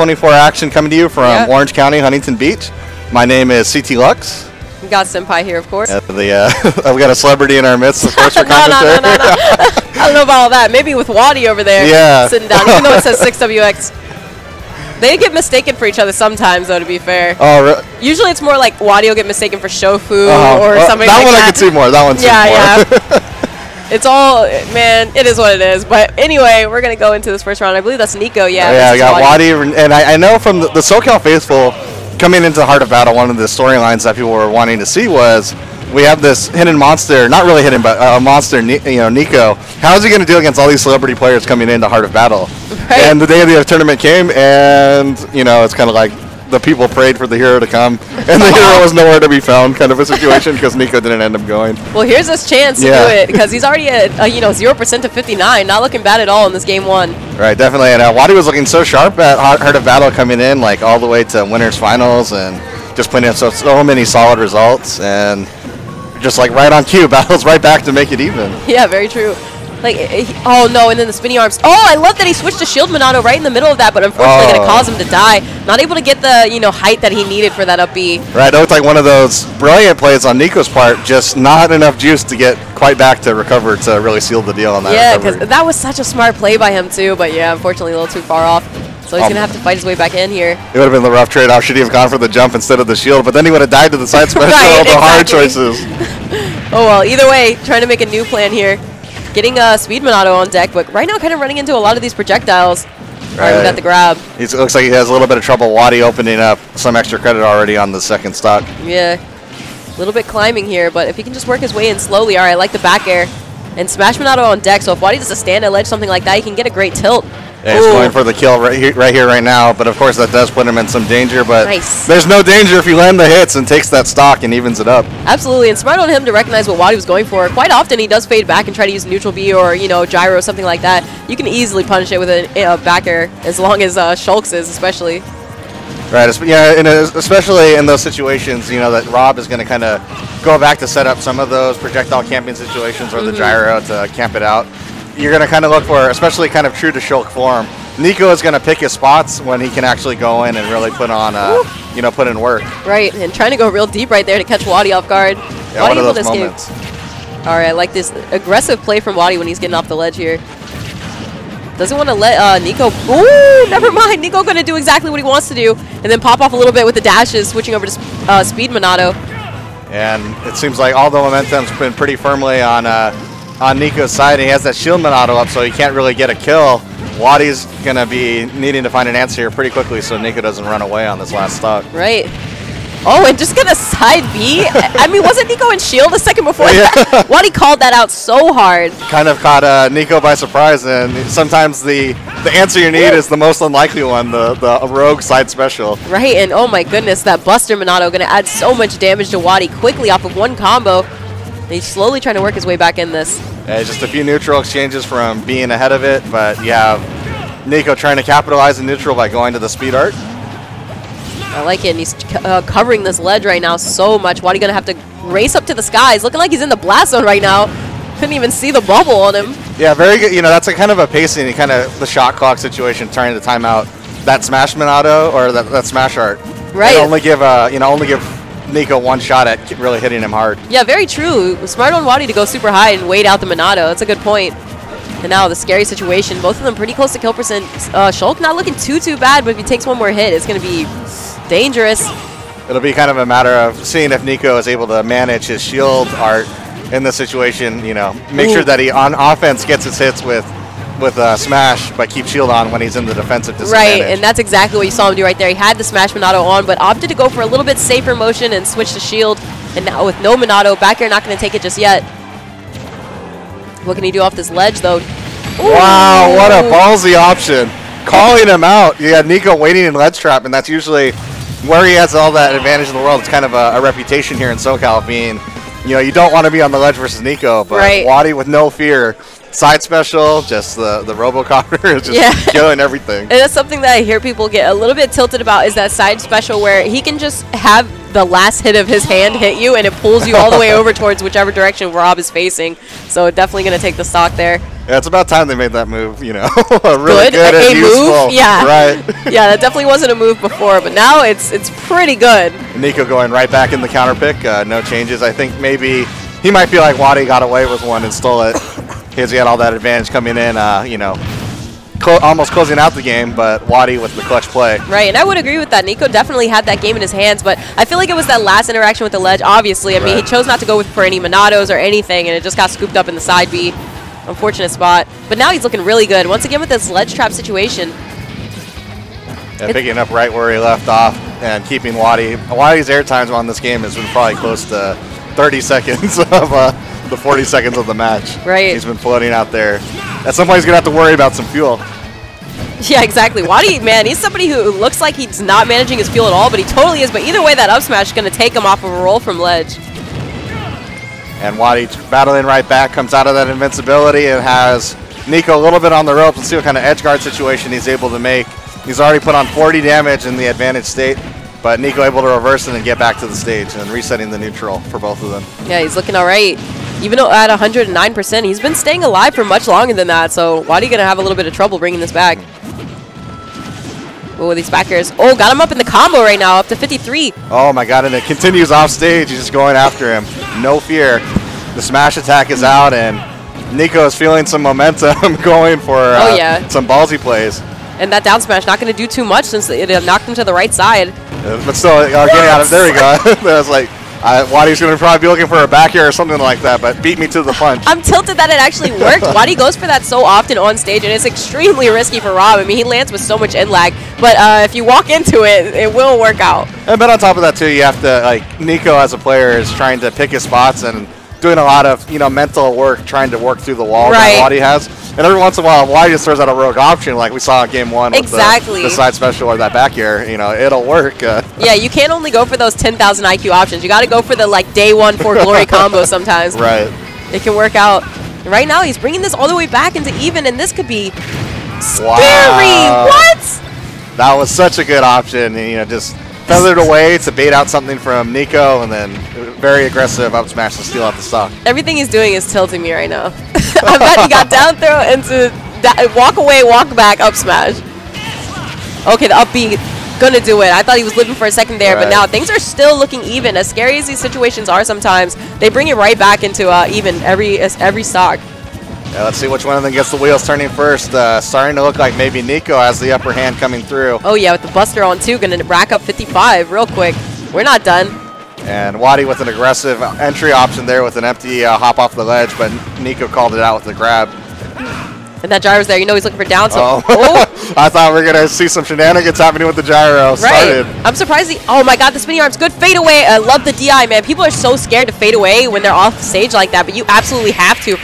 24 action coming to you from Yeah. Orange County, Huntington Beach. My name is CT Lux. We got Senpai here, of course. Uh, the, uh, I've got a celebrity in our midst, of course, for no, no, no, commentary. no, no. I don't know about all that. Maybe with Wadi over there Yeah. sitting down, even though it says 6WX. They get mistaken for each other sometimes, though, to be fair. oh, Usually it's more like Wadi will get mistaken for Shofu uh-huh. or Uh, something That like one that. I can see more. That one Yeah, more. yeah. It's all, man, it is what it is. But anyway, we're going to go into this first round. I believe that's Nicko, yeah. yeah, I got Wadi, and I, I know from the, the SoCal faithful coming into the Heart of Battle, one of the storylines that people were wanting to see was we have this hidden monster, not really hidden, but a monster, you know, Nicko. How is he going to do against all these celebrity players coming into Heart of Battle? Right. And the day of the tournament came, and you know, it's kind of like the people prayed for the hero to come, and the hero was nowhere to be found, kind of a situation because Nicko didn't end up going. Well, here's his chance to Yeah. do it because he's already at, uh, you know, 0% to 59. Not looking bad at all in this game one. Right, definitely. And uh, Wadi was looking so sharp at Heart Heart of Battle coming in, like all the way to winners finals, and just putting in so so many solid results, and just like right on cue, battles right back to make it even. Yeah, very true. Like, eh, he- oh no, and then the spinny arms. Oh, I love that he switched to Shield Monado right in the middle of that, but unfortunately going Oh. to cause him to die. Not able to get the, you know, height that he needed for that up B. Right, it looked like one of those brilliant plays on Nicko's part, just not enough juice to get quite back to recover to really seal the deal on that. Yeah, because that was such a smart play by him too, but yeah, unfortunately a little too far off. So he's Um, going to have to fight his way back in here. it would have been the rough trade-off. Should he have gone for the jump instead of the shield? But then he would have died to the side special. Right, all the hard exactly. choices. Oh well, either way, trying to make a new plan here. Getting uh, Speed Monado on deck, but right now kind of running into a lot of these projectiles. All right, we got the grab. It looks like he has a little bit of trouble. Wadi opening up some extra credit already on the second stock. Yeah. A little bit climbing here, but if he can just work his way in slowly, all right, I like the back air. And Smash Monado on deck, so if Wadi does a stand at ledge, something like that, he can get a great tilt. Yeah, he's Ooh. going for the kill right here, right here, right now. But of course, that does put him in some danger. But Nice. there's no danger if you land the hits and takes that stock and evens it up. Absolutely, and smart on him to recognize what Wadi was going for. Quite often, he does fade back and try to use neutral B or, you know, gyro or something like that. You can easily punish it with a, a back air, as long as uh, Shulks is, especially. Right. Yeah. And especially in those situations, you know, that Rob is going to kind of go back to set up some of those projectile camping situations or the gyro to camp it out. You're going to kind of look for, especially kind of true to Shulk form. Nicko is going to pick his spots when he can actually go in and really put on, uh, you know, put in work. Right, and trying to go real deep right there to catch Wadi off guard. Yeah, Wadi one of those moments. All right, I like this aggressive play from Wadi when he's getting off the ledge here. Doesn't want to let uh, Nicko. Ooh, never mind. Nicko going to do exactly what he wants to do, and then pop off a little bit with the dashes, switching over to uh, Speed Monado. and it seems like all the momentum's been pretty firmly on uh, on Nicko's side. He has that shield Monado up, so he can't really get a kill. Wadi's gonna be needing to find an answer here pretty quickly, so Nicko doesn't run away on this last stock. Right. Oh, and just gonna side B. I mean, wasn't Nicko in shield a second before Yeah. that? Wadi called that out so hard. Kind of caught uh, Nico by surprise, and sometimes the the answer you need is the most unlikely one, the the rogue side special. Right, and oh my goodness, that Buster Monado gonna add so much damage to Wadi quickly off of one combo. He's slowly trying to work his way back in this. Uh, just a few neutral exchanges from being ahead of it, but you have Nicko trying to capitalize in neutral by going to the speed art. I like it, and he's uh, covering this ledge right now so much. Wadi gonna have to race up to the skies. Looking like he's in the blast zone right now. Couldn't even see the bubble on him. Yeah, very good. You know, that's a kind of a pacing, kind of the shot clock situation, trying to time out that smash Monado or that, that smash art. Right. And only give uh, you know, only give Nicko one shot at really hitting him hard. Yeah, very true. Smart on Wadi to go super high and wait out the Monado. That's a good point. And now the scary situation. Both of them pretty close to kill percent. Uh, Shulk not looking too, too bad, but if he takes one more hit, it's going to be dangerous. It'll be kind of a matter of seeing if Nicko is able to manage his shield art in this situation. You know, make Ooh. sure that he on offense gets his hits with with uh, smash, but keep shield on when he's in the defensive disadvantage. Right, and that's exactly what you saw him do right there. He had the Smash Monado on, but opted to go for a little bit safer motion and switch to shield. And now with no Monado, back air not going to take it just yet. What can he do off this ledge, though? Wow, what a Ooh. ballsy option. Calling him out. You had Nicko waiting in ledge trap, and that's usually where he has all that advantage in the world. It's kind of a, a reputation here in SoCal being, you know, you don't want to be on the ledge versus Nicko, but Right. Wadi with no fear. Side special, just the, the Robocopter is just Yeah. killing everything. And that's something that I hear people get a little bit tilted about is that side special where he can just have the last hit of his hand hit you, and it pulls you all the way over towards whichever direction Rob is facing. So definitely going to take the stock there. Yeah, it's about time they made that move. You know, really Good, good, a, and a useful. move, yeah, Right. yeah, that definitely wasn't a move before, but now it's it's pretty good. Nicko going right back in the counter pick. Uh, no changes. I think maybe he might feel like Wadi got away with one and stole it because he had all that advantage coming in. Uh, you know, clo- almost closing out the game, but Wadi with the clutch play. Right, and I would agree with that. Nicko definitely had that game in his hands, but I feel like it was that last interaction with the ledge. Obviously, I mean, he chose not to go with, for any Monados or anything, and it just got scooped up in the side B. Unfortunate spot. But now he's looking really good. Once again with this ledge trap situation. And picking up right where he left off and keeping Wadi. Wadi's airtime on this game has been probably close to 30 seconds of uh, the 40 seconds of the match. Right. He's been floating out there. At some point, he's going to have to worry about some fuel. Yeah, exactly. Wadi, man, he's somebody who looks like he's not managing his fuel at all, but he totally is. But either way, that up smash is going to take him off of a roll from ledge. And Wadi battling right back, comes out of that invincibility and has Nicko a little bit on the ropes. Let's see what kind of edge guard situation he's able to make. He's already put on 40 damage in the advantage state, but Nicko able to reverse it and get back to the stage and resetting the neutral for both of them. Yeah, he's looking all right. Even though at 109%, he's been staying alive for much longer than that. So Wadi going to have a little bit of trouble bringing this back. Oh, these backers. Oh, got him up in the combo right now, up to 53. Oh my god, and it continues off stage. He's just going after him. No fear. The smash attack is out, and Nicko is feeling some momentum going for uh, Oh, yeah. some ballsy plays. And that down smash not going to do too much since it knocked him to the right side. Uh, But still, uh, getting out of there we go. I was like, uh, Wadi's going to probably be looking for a back air or something like that, but beat me to the punch. I'm tilted that it actually worked. Wadi goes for that so often on stage, and it's extremely risky for Rob. I mean, he lands with so much end lag, but uh, if you walk into it, it will work out. And but on top of that too, you have to like Nicko as a player is trying to pick his spots and doing a lot of you know mental work trying to work through the wall Right. that Wadi has. And every once in a while, Wadi just throws out a rogue option like we saw in game one with Exactly. the, the side special or that back air. You know, it'll work. Uh, Yeah, you can't only go for those 10,000 IQ options. You got to go for the like day one for glory combo sometimes. right. It can work out. Right now, he's bringing this all the way back into even, and this could be scary. Wow. What? That was such a good option. And, you know, just feathered away to bait out something from Nicko, and then very aggressive up smash to steal out the stock. Everything he's doing is tilting me right now. I bet he got down throw into da- walk away, walk back, up smash. Okay, the up B gonna do it. I thought he was living for a second there, but now things are still looking even. As scary as these situations are sometimes, they bring it right back into uh, even every every stock. Yeah, let's see which one of them gets the wheels turning first. Uh, starting to look like maybe Nicko has the upper hand coming through. Oh yeah, with the Buster on two, gonna rack up 55 real quick. We're not done. And Wadi with an aggressive entry option there with an empty uh, hop off the ledge, but Nicko called it out with the grab. And that gyro's there. You know he's looking for down. So, Oh, oh, I thought we were gonna see some shenanigans happening with the gyro. right. Started. I'm surprised. He, oh my God, the spinning arms, good fade away. I love the DI, man. People are so scared to fade away when they're off stage like that, but you absolutely have to.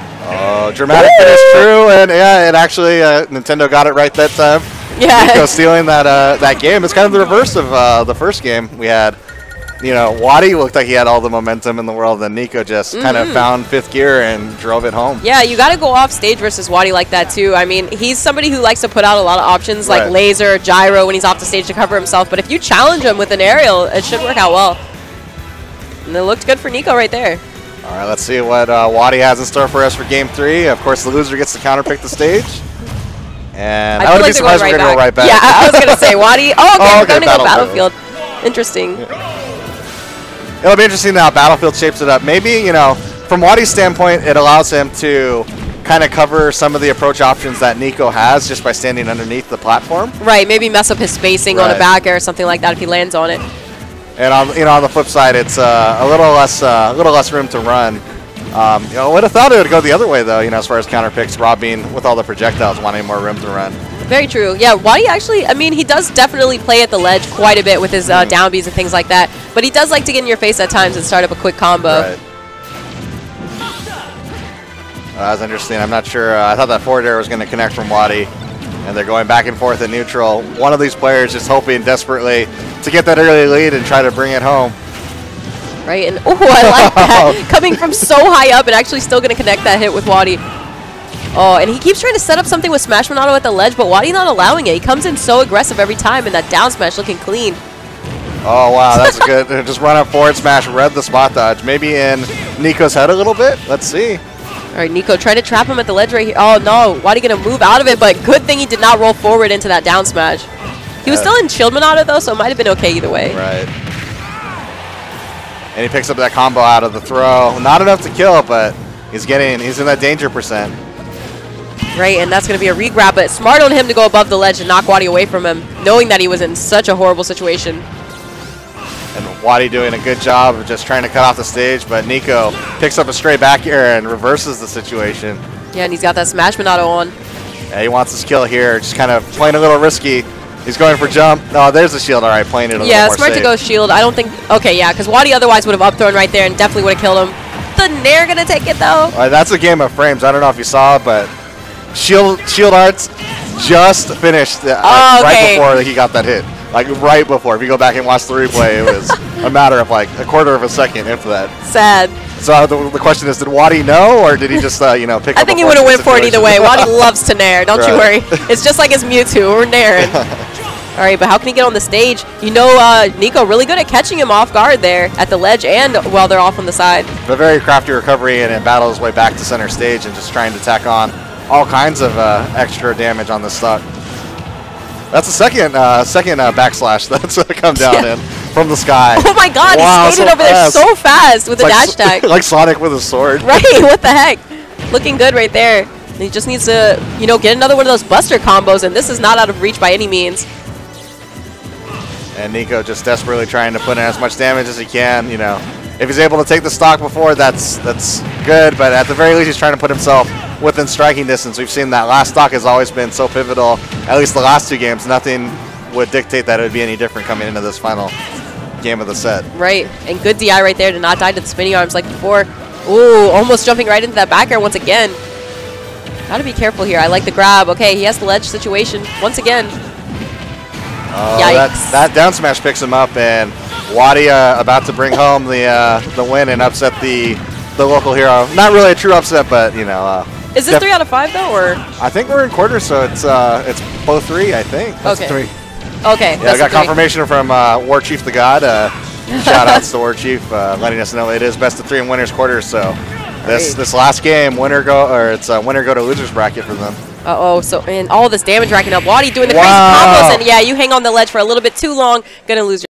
Oh, dramatic finish true, and yeah, and actually uh, Nintendo got it right that time. Yeah. Nicko stealing that uh, that game. It's kind of the reverse of uh, the first game we had. You know, Wadi looked like he had all the momentum in the world, and Nicko just kind of found fifth gear and drove it home. Yeah, you got to go off stage versus Wadi like that too. I mean, he's somebody who likes to put out a lot of options like Right. laser, gyro when he's off the stage to cover himself. But if you challenge him with an aerial, it should work out well. And it looked good for Nicko right there. All right, let's see what uh, Wadi has in store for us for game three. Of course, the loser gets to counterpick the stage. And I, feel would like be surprised if we're going to go right back. Yeah, I I was gonna say Wadi. Oh, okay, Oh, we're going to go Battlefield. Battlefield. Interesting. It'll be interesting how Battlefield shapes it up. Maybe, you know, from Wadi's standpoint, it allows him to kind of cover some of the approach options that Nicko has just by standing underneath the platform. Right, maybe mess up his spacing on a back air or something like that if he lands on it. And on you know on the flip side, it's uh, a little less uh, a little less room to run. Um, you know, I would have thought it would go the other way though. You know, as far as counter picks, Rob being with all the projectiles, wanting more room to run. Very true. Yeah, Wadi actually, I mean, he does definitely play at the ledge quite a bit with his uh, Mm. down Bs and things like that. But he does like to get in your face at times and start up a quick combo. Right. Uh, that was interesting. I'm not sure. Uh, I thought that forward air was going to connect from Wadi, and they're going back and forth in neutral. One of these players just hoping desperately to get that early lead and try to bring it home. Right, and oh, I like that. Coming from so high up and actually still going to connect that hit with Wadi. Oh, and he keeps trying to set up something with Smash Monado at the ledge, but Wadi not allowing it. He comes in so aggressive every time, and that down smash looking clean. Oh wow, that's good. Just run up forward smash, read the spot dodge. Maybe in Nicko's head a little bit. Let's see. All right, Nicko tried to trap him at the ledge right here. Oh no, Wadi gonna move out of it, but good thing he did not roll forward into that down smash. He was Uh, still in shield Monado though, so it might have been okay either way. Right. And he picks up that combo out of the throw. Not enough to kill, but he's getting he's in that danger percent. Right, and that's gonna be a regrab, but smart on him to go above the ledge and knock Wadi away from him, knowing that he was in such a horrible situation. Wadi doing a good job of just trying to cut off the stage, but Nicko picks up a straight back air and reverses the situation. Yeah, and he's got that smash Monado on. Yeah, he wants his kill here, just kind of playing a little risky. He's going for jump. Oh, there's the shield. All right, playing it a little Yeah, smart safe. to go shield. I don't think. Okay, yeah, because Wadi otherwise would have upthrown right there and definitely would have killed him. The Nair gonna take it though. Right, that's a game of frames. I don't know if you saw, but Shield Shield Arts just finished uh, Oh, right before he got that hit. Like right before. If you go back and watch the replay, it was a matter of like a quarter of a second, if that. Sad. So the, the question is, did Wadi know, or did he just uh, you know pick I think a he would have went for it either way. Wadi loves to Nair. Don't you worry. It's just like his Mewtwo or Nairin. All right, but how can he get on the stage? You know, uh, Nicko really good at catching him off guard there at the ledge and while they're off on the side. The very crafty recovery and it battles his way back to center stage and just trying to tack on all kinds of uh, extra damage on this stock. That's the second uh, second uh, backslash that's uh, come down Yeah. in from the sky. Oh my God, Wow, he skated so over there fast. so fast with It's the like, dash tag. like Sonic with a sword. Right, what the heck? Looking good right there. He just needs to, you know, get another one of those buster combos, and this is not out of reach by any means. And Nicko just desperately trying to put in as much damage as he can. You know, if he's able to take the stock before, that's that's good. But at the very least, he's trying to put himself within striking distance. We've seen that last stock has always been so pivotal. At least the last two games, nothing would dictate that it would be any different coming into this final game of the set. Right, and good DI right there to not die to the spinning arms like before. Ooh, almost jumping right into that back air once again. Gotta be careful here. I like the grab. Okay, he has the ledge situation once again. Oh, Yikes. that, that down smash picks him up, and Wadi uh, about to bring home the uh, the win and upset the the local hero. Not really a true upset, but you know. Uh, Is this three out of five though, or I think we're in quarters, so it's uh, it's both three. I think. That's Okay. three. okay? Yeah, I got confirmation from uh, War Chief the God. Uh, shout outs to War Chief, uh, letting us know it is best of three in winners quarters. So this Great. this last game, winner go or it's uh, winner go to losers bracket for them. Uh oh, so and all this damage racking up. Wadi doing the Wow. crazy combos, and yeah, you hang on the ledge for a little bit too long, gonna lose your.